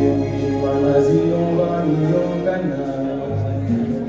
Yewe, Walazi, Yomba, Yomba, Yomba,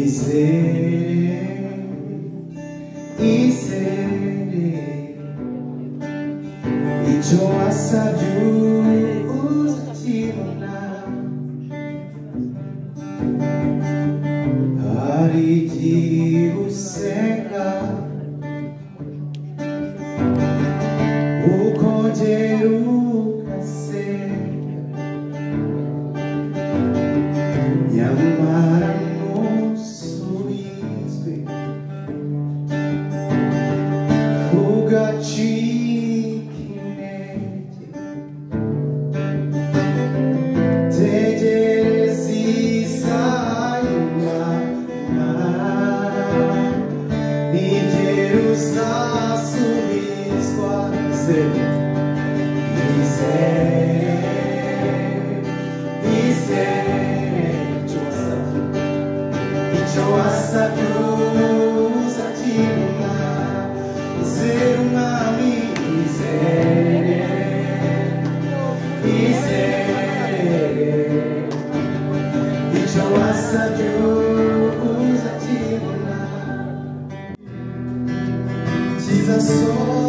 E ser, e serei, e joassa de usina, ari o condeiro. Dividir os laços quase Dizer Dizer Ciò sta chiusa di una Ser una miseria Miseria Ciò soul.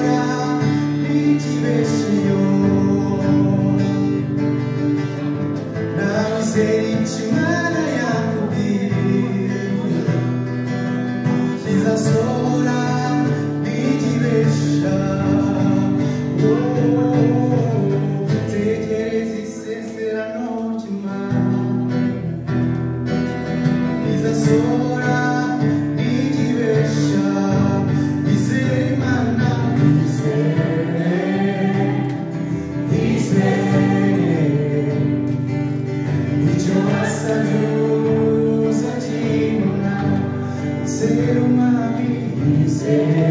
Spirit.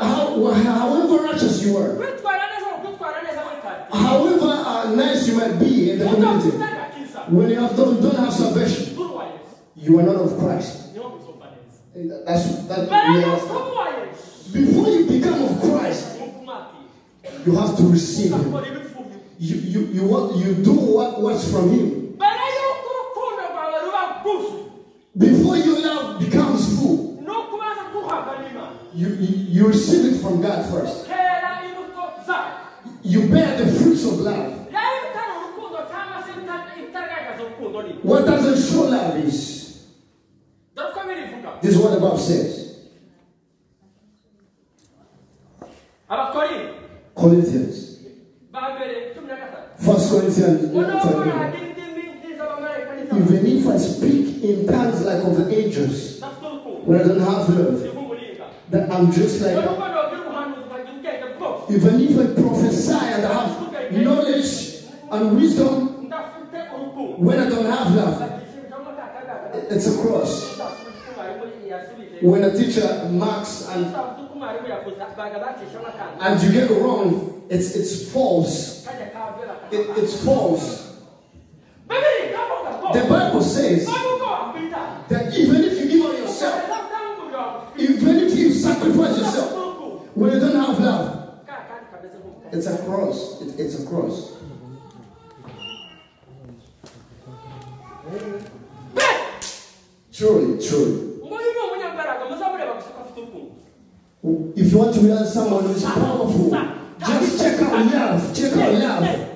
How, however righteous you are, kwitwara neza mu kwitwara neza muri karitsiye however uh, nice you might be in the community, when you have, don't, don't have salvation, turi uwa yesu you are not of Christ. neza That's that. mbere are- uba uwa yesu Before you become of Christ, you have to receive Him. You you you what you do what what's from Him. mbere y'uko urukundo rwawe ruba Before your you, you receive it from God first. You bear the fruits of love. What doesn't show love is this is what the Bible says. Corinthians, First Corinthians. ngo nubwo 13. nagira indimi nk'iz'abamarayika n'iz'abantu Even if I speak in tongues like of the angels, when I don't have love, that I'm just like. nubwo nogira ubuhanuzi nkagira ubwenge bwose Even if I prophesy and I have knowledge and wisdom, when I don't have love, bakishimishamo ka kagagara it's a cross. utafite uko umwarimu yasubije When a teacher marks and utafite uko umwarimu yavuze baga bacishamo akandi and you get it wrong, it's it's false. It, it's false. bibiri ndavuga ngo The Bible says nubwo wakwita that even if you give out yourself, even if you sacrifice yourself, when you don't have love, it's a cross. It, it's a cross. Truly, truly. If you want to realize someone who is powerful, just check out love. Check out love.